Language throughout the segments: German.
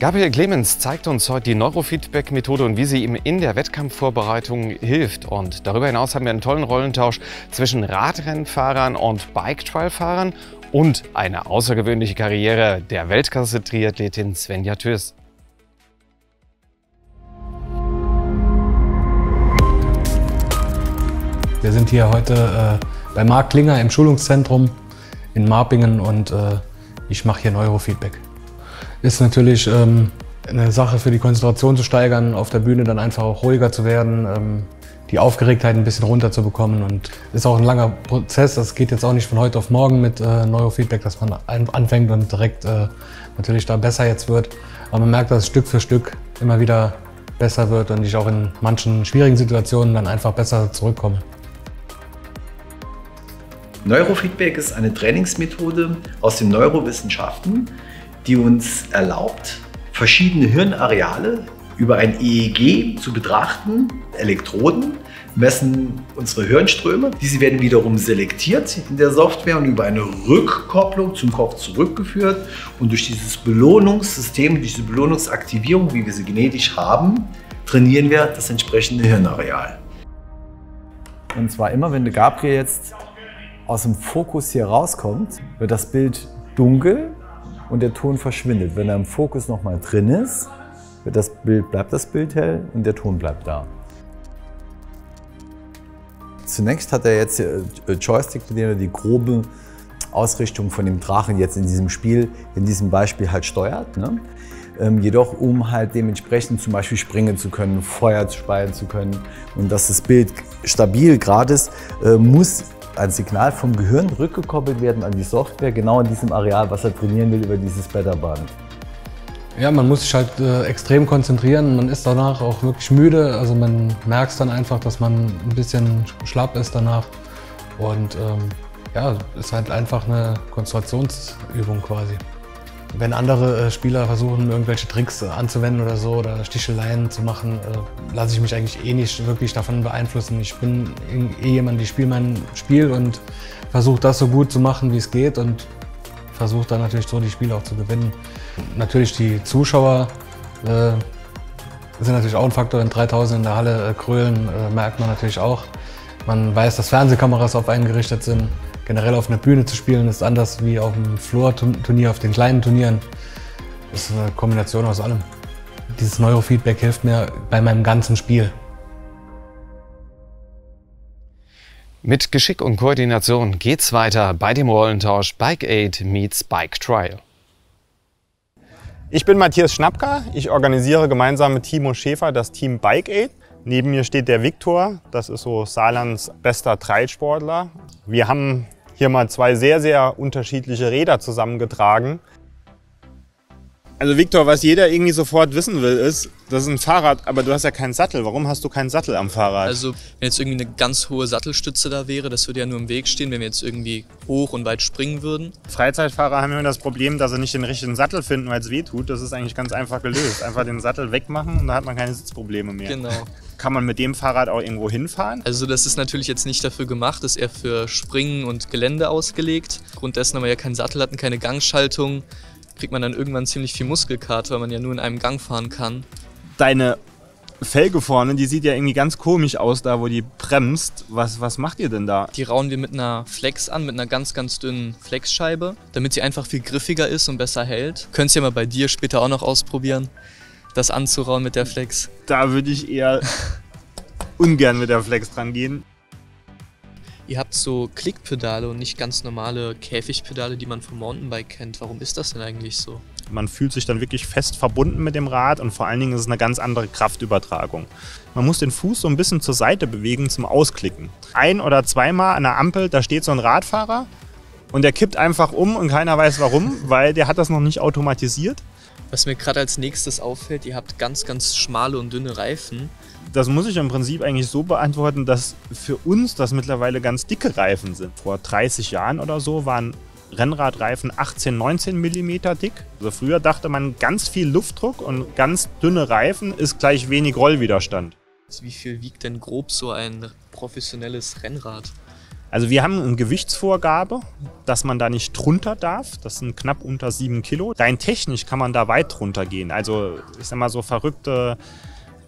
Gabriel Clemens zeigt uns heute die Neurofeedback-Methode und wie sie ihm in der Wettkampfvorbereitung hilft. Und darüber hinaus haben wir einen tollen Rollentausch zwischen Radrennfahrern und Bike-Trial-Fahrern und eine außergewöhnliche Karriere der Weltklasse-Triathletin Svenja Thürs. Wir sind hier heute äh, bei Marc Klinger im Schulungszentrum in Marpingen und äh, ich mache hier Neurofeedback. Ist natürlich ähm, eine Sache für die Konzentration zu steigern, auf der Bühne dann einfach auch ruhiger zu werden, ähm, die Aufgeregtheit ein bisschen runterzubekommen und ist auch ein langer Prozess. Das geht jetzt auch nicht von heute auf morgen mit äh, Neurofeedback, dass man anfängt und direkt äh, natürlich da besser jetzt wird. Aber man merkt, dass es Stück für Stück immer wieder besser wird und ich auch in manchen schwierigen Situationen dann einfach besser zurückkomme. Neurofeedback ist eine Trainingsmethode aus den Neurowissenschaften, die uns erlaubt, verschiedene Hirnareale über ein EEG zu betrachten. Elektroden messen unsere Hirnströme. Diese werden wiederum selektiert in der Software und über eine Rückkopplung zum Kopf zurückgeführt. Und durch dieses Belohnungssystem, diese Belohnungsaktivierung, wie wir sie genetisch haben, trainieren wir das entsprechende Hirnareal. Und zwar immer, wenn der Gabriel jetzt aus dem Fokus hier rauskommt, wird das Bild dunkel und der Ton verschwindet. Wenn er im Fokus nochmal drin ist, wird das Bild, bleibt das Bild hell und der Ton bleibt da. Zunächst hat er jetzt äh, Joystick, mit dem er die grobe Ausrichtung von dem Drachen jetzt in diesem Spiel, in diesem Beispiel halt steuert. Ne? Ähm, jedoch, um halt dementsprechend zum Beispiel springen zu können, Feuer speien zu können und dass das Bild stabil gerade ist, äh, muss ein Signal vom Gehirn rückgekoppelt werden an die Software, genau in diesem Areal, was er trainieren will, über dieses Betterband. Ja, man muss sich halt äh, extrem konzentrieren. Man ist danach auch wirklich müde. Also man merkt dann einfach, dass man ein bisschen schlapp ist danach. Und ähm, ja, ist halt einfach eine Konzentrationsübung quasi. Wenn andere äh, Spieler versuchen, irgendwelche Tricks äh, anzuwenden oder so oder Sticheleien zu machen, äh, lasse ich mich eigentlich eh nicht wirklich davon beeinflussen. Ich bin eh jemand, ich spiele mein Spiel und versuche das so gut zu machen, wie es geht und versuche dann natürlich so die Spiele auch zu gewinnen. Natürlich die Zuschauer äh, sind natürlich auch ein Faktor. In 3000 in der Halle krölen äh, merkt man natürlich auch. Man weiß, dass Fernsehkameras auf einen gerichtet sind generell auf einer Bühne zu spielen ist anders wie auf einem Floor-Turnier, auf den kleinen Turnieren. Das ist eine Kombination aus allem. Dieses Neurofeedback hilft mir bei meinem ganzen Spiel. Mit Geschick und Koordination geht's weiter bei dem Rollentausch Bike Aid meets Bike Trial. Ich bin Matthias Schnappka. Ich organisiere gemeinsam mit Timo Schäfer das Team Bike Aid. Neben mir steht der Viktor. Das ist so Saarlands bester Trailsportler. Wir haben hier mal zwei sehr, sehr unterschiedliche Räder zusammengetragen. Also Viktor, was jeder irgendwie sofort wissen will, ist, das ist ein Fahrrad, aber du hast ja keinen Sattel. Warum hast du keinen Sattel am Fahrrad? Also wenn jetzt irgendwie eine ganz hohe Sattelstütze da wäre, das würde ja nur im Weg stehen, wenn wir jetzt irgendwie hoch und weit springen würden. Freizeitfahrer haben immer das Problem, dass sie nicht den richtigen Sattel finden, weil es weh tut. Das ist eigentlich ganz einfach gelöst. Einfach den Sattel wegmachen und da hat man keine Sitzprobleme mehr. Genau. Kann man mit dem Fahrrad auch irgendwo hinfahren? Also das ist natürlich jetzt nicht dafür gemacht, das ist eher für Springen und Gelände ausgelegt. Aufgrund dessen, weil wir ja keinen Sattel hatten, keine Gangschaltung, kriegt man dann irgendwann ziemlich viel Muskelkater, weil man ja nur in einem Gang fahren kann. Deine Felge vorne, die sieht ja irgendwie ganz komisch aus, da wo die bremst. Was, was macht ihr denn da? Die rauen wir mit einer Flex an, mit einer ganz, ganz dünnen Flexscheibe, damit sie einfach viel griffiger ist und besser hält. Könntest ja mal bei dir später auch noch ausprobieren das anzurauen mit der Flex. Da würde ich eher ungern mit der Flex dran gehen. Ihr habt so Klickpedale und nicht ganz normale Käfigpedale, die man vom Mountainbike kennt. Warum ist das denn eigentlich so? Man fühlt sich dann wirklich fest verbunden mit dem Rad und vor allen Dingen ist es eine ganz andere Kraftübertragung. Man muss den Fuß so ein bisschen zur Seite bewegen zum Ausklicken. Ein oder zweimal an der Ampel, da steht so ein Radfahrer und der kippt einfach um und keiner weiß warum, weil der hat das noch nicht automatisiert. Was mir gerade als nächstes auffällt, ihr habt ganz, ganz schmale und dünne Reifen. Das muss ich im Prinzip eigentlich so beantworten, dass für uns das mittlerweile ganz dicke Reifen sind. Vor 30 Jahren oder so waren Rennradreifen 18, 19 mm dick. Also früher dachte man, ganz viel Luftdruck und ganz dünne Reifen ist gleich wenig Rollwiderstand. Wie viel wiegt denn grob so ein professionelles Rennrad? Also wir haben eine Gewichtsvorgabe, dass man da nicht drunter darf. Das sind knapp unter sieben Kilo. Rein technisch kann man da weit drunter gehen. Also ich sag mal so verrückte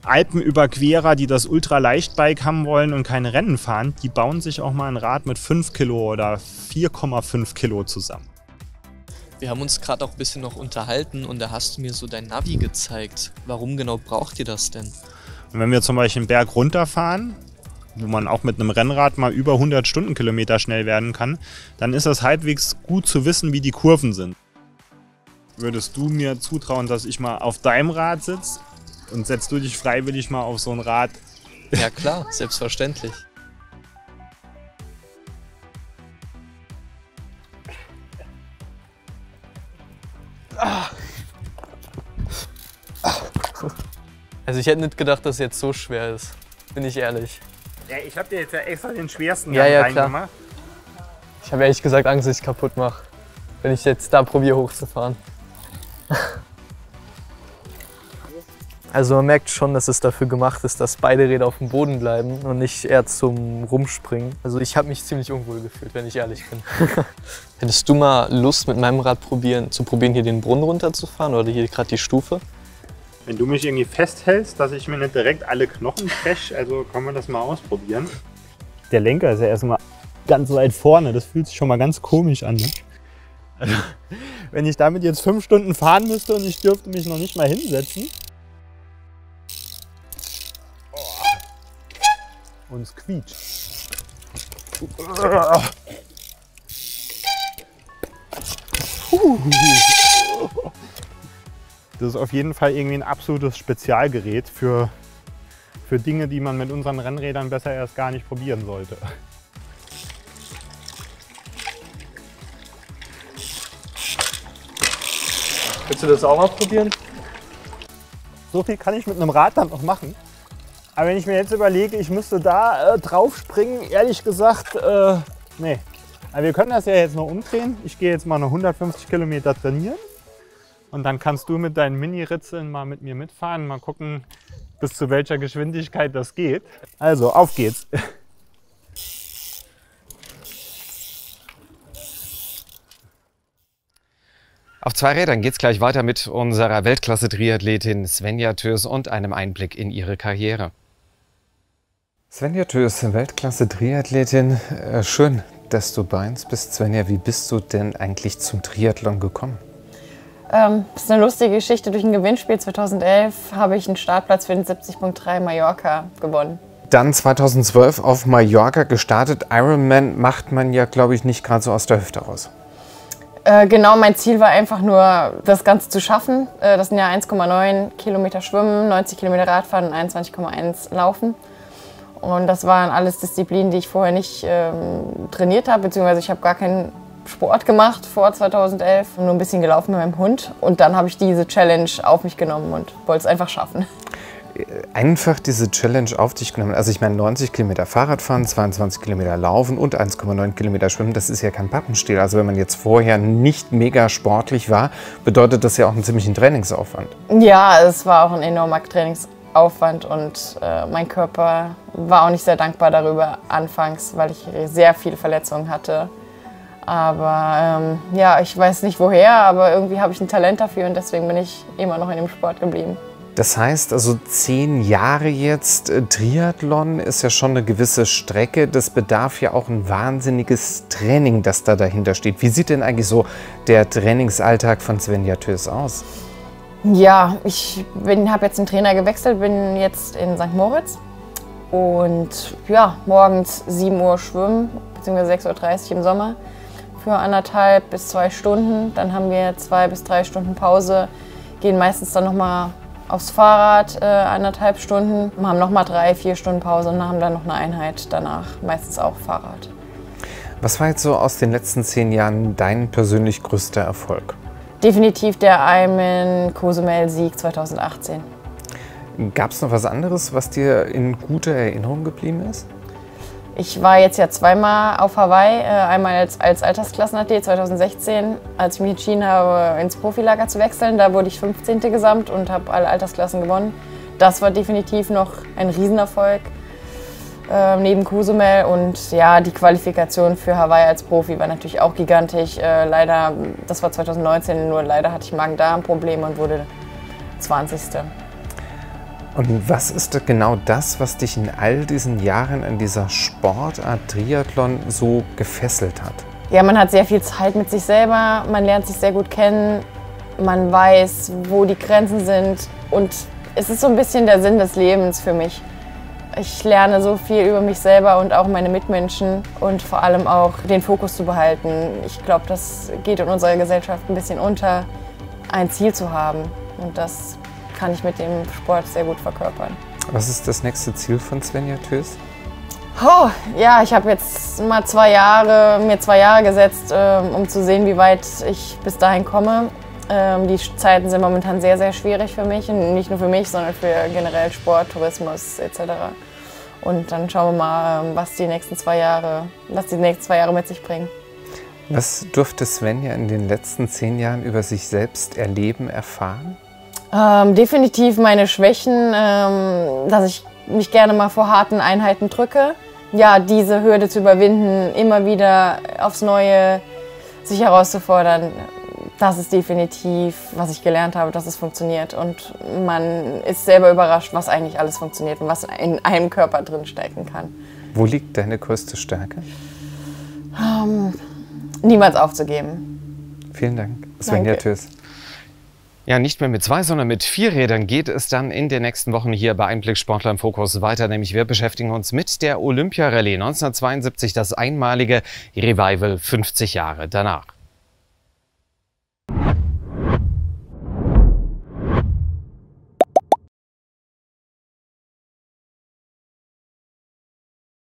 Alpenüberquerer, die das Ultraleichtbike haben wollen und keine Rennen fahren, die bauen sich auch mal ein Rad mit 5 Kilo oder 4,5 Kilo zusammen. Wir haben uns gerade auch ein bisschen noch unterhalten und da hast du mir so dein Navi gezeigt. Warum genau braucht ihr das denn? Und wenn wir zum Beispiel einen Berg runterfahren, wo man auch mit einem Rennrad mal über 100 Stundenkilometer schnell werden kann, dann ist das halbwegs gut zu wissen, wie die Kurven sind. Würdest du mir zutrauen, dass ich mal auf deinem Rad sitze und setzt du dich freiwillig mal auf so ein Rad? Ja klar, selbstverständlich. Also ich hätte nicht gedacht, dass es jetzt so schwer ist. Bin ich ehrlich. Ja, ich habe dir jetzt ja extra den schwersten Ja, ja, reingemacht. Ich habe ehrlich gesagt Angst, dass ich kaputt mache. Wenn ich jetzt da probiere hochzufahren. Also man merkt schon, dass es dafür gemacht ist, dass beide Räder auf dem Boden bleiben und nicht eher zum Rumspringen. Also ich habe mich ziemlich unwohl gefühlt, wenn ich ehrlich bin. Hättest du mal Lust, mit meinem Rad probieren, zu probieren, hier den Brunnen runterzufahren oder hier gerade die Stufe? Wenn du mich irgendwie festhältst, dass ich mir nicht direkt alle Knochen breche, also kann man das mal ausprobieren. Der Lenker ist ja erstmal ganz weit vorne, das fühlt sich schon mal ganz komisch an. Ne? Also, wenn ich damit jetzt fünf Stunden fahren müsste und ich dürfte mich noch nicht mal hinsetzen. Oh. Und es quietscht. Das ist auf jeden Fall irgendwie ein absolutes Spezialgerät für, für Dinge, die man mit unseren Rennrädern besser erst gar nicht probieren sollte. Willst du das auch mal probieren? So viel kann ich mit einem Rad dann noch machen. Aber wenn ich mir jetzt überlege, ich müsste da äh, drauf springen, ehrlich gesagt, äh, nee. Aber wir können das ja jetzt noch umdrehen. Ich gehe jetzt mal noch 150 Kilometer trainieren. Und dann kannst du mit deinen Mini-Ritzeln mal mit mir mitfahren. Mal gucken, bis zu welcher Geschwindigkeit das geht. Also, auf geht's. Auf zwei Rädern geht's gleich weiter mit unserer Weltklasse-Triathletin Svenja Tös und einem Einblick in ihre Karriere. Svenja Tös, Weltklasse-Triathletin. Äh, schön, dass du bei uns bist. Svenja, wie bist du denn eigentlich zum Triathlon gekommen? Ähm, das ist eine lustige Geschichte. Durch ein Gewinnspiel 2011 habe ich einen Startplatz für den 70.3 Mallorca gewonnen. Dann 2012 auf Mallorca gestartet. Ironman macht man ja, glaube ich, nicht gerade so aus der Hüfte raus. Äh, genau, mein Ziel war einfach nur, das Ganze zu schaffen. Äh, das sind ja 1,9 Kilometer Schwimmen, 90 Kilometer Radfahren und 21,1 Laufen. Und das waren alles Disziplinen, die ich vorher nicht ähm, trainiert habe, beziehungsweise ich habe gar keinen Sport gemacht vor 2011, nur ein bisschen gelaufen mit meinem Hund. Und dann habe ich diese Challenge auf mich genommen und wollte es einfach schaffen. Einfach diese Challenge auf dich genommen. Also ich meine, 90 Kilometer Fahrrad fahren, 22 Kilometer laufen und 1,9 Kilometer schwimmen, das ist ja kein Pappenstiel. Also wenn man jetzt vorher nicht mega sportlich war, bedeutet das ja auch einen ziemlichen Trainingsaufwand. Ja, es war auch ein enormer Trainingsaufwand und äh, mein Körper war auch nicht sehr dankbar darüber anfangs, weil ich sehr viele Verletzungen hatte. Aber ähm, ja, ich weiß nicht woher, aber irgendwie habe ich ein Talent dafür und deswegen bin ich immer noch in dem Sport geblieben. Das heißt also zehn Jahre jetzt äh, Triathlon ist ja schon eine gewisse Strecke. Das bedarf ja auch ein wahnsinniges Training, das da dahinter steht. Wie sieht denn eigentlich so der Trainingsalltag von Svenja Tös aus? Ja, ich habe jetzt einen Trainer gewechselt, bin jetzt in St. Moritz und ja, morgens 7 Uhr schwimmen, beziehungsweise 6.30 Uhr im Sommer für anderthalb bis zwei Stunden. Dann haben wir zwei bis drei Stunden Pause, gehen meistens dann nochmal aufs Fahrrad äh, anderthalb Stunden, haben nochmal drei, vier Stunden Pause und haben dann noch eine Einheit danach, meistens auch Fahrrad. Was war jetzt so aus den letzten zehn Jahren dein persönlich größter Erfolg? Definitiv der Ironman Cozumel-Sieg 2018. Gab es noch was anderes, was dir in guter Erinnerung geblieben ist? Ich war jetzt ja zweimal auf Hawaii, äh, einmal als, als Altersklassenathlet 2016, als ich mich entschieden habe, ins Profilager zu wechseln. Da wurde ich 15. gesamt und habe alle Altersklassen gewonnen. Das war definitiv noch ein Riesenerfolg. äh, neben Kusumel. Und ja, die Qualifikation für Hawaii als Profi war natürlich auch gigantisch. Äh, leider, das war 2019, nur leider hatte ich Magen-Darm-Probleme und wurde 20. Und was ist genau das, was dich in all diesen Jahren an dieser Sportart Triathlon so gefesselt hat? Ja, man hat sehr viel Zeit mit sich selber, man lernt sich sehr gut kennen, man weiß, wo die Grenzen sind und es ist so ein bisschen der Sinn des Lebens für mich. Ich lerne so viel über mich selber und auch meine Mitmenschen und vor allem auch den Fokus zu behalten. Ich glaube, das geht in unserer Gesellschaft ein bisschen unter, ein Ziel zu haben. Und das kann ich mit dem Sport sehr gut verkörpern. Was ist das nächste Ziel von Svenja Tös? Oh, ja, ich habe jetzt mal zwei Jahre, mir zwei Jahre gesetzt, ähm, um zu sehen, wie weit ich bis dahin komme. Ähm, die Zeiten sind momentan sehr, sehr schwierig für mich. Und nicht nur für mich, sondern für generell Sport, Tourismus etc. Und dann schauen wir mal, ähm, was die nächsten zwei Jahre, was die nächsten zwei Jahre mit sich bringen. Was durfte Svenja in den letzten zehn Jahren über sich selbst erleben, erfahren? Ähm, definitiv meine Schwächen, ähm, dass ich mich gerne mal vor harten Einheiten drücke. Ja, diese Hürde zu überwinden, immer wieder aufs Neue sich herauszufordern, das ist definitiv, was ich gelernt habe, dass es funktioniert. Und man ist selber überrascht, was eigentlich alles funktioniert und was in einem Körper drin stecken kann. Wo liegt deine größte Stärke? Ähm, niemals aufzugeben. Vielen Dank. Svenja Tschüss. Ja, nicht mehr mit zwei, sondern mit vier Rädern geht es dann in den nächsten Wochen hier bei Einblick Sportler im Fokus weiter. Nämlich wir beschäftigen uns mit der Olympia-Rallye 1972, das einmalige Revival 50 Jahre danach.